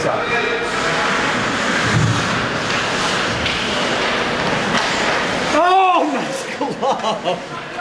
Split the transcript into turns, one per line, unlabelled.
full. Oh, nice glove!